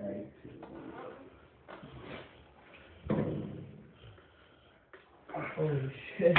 Right. Holy shit.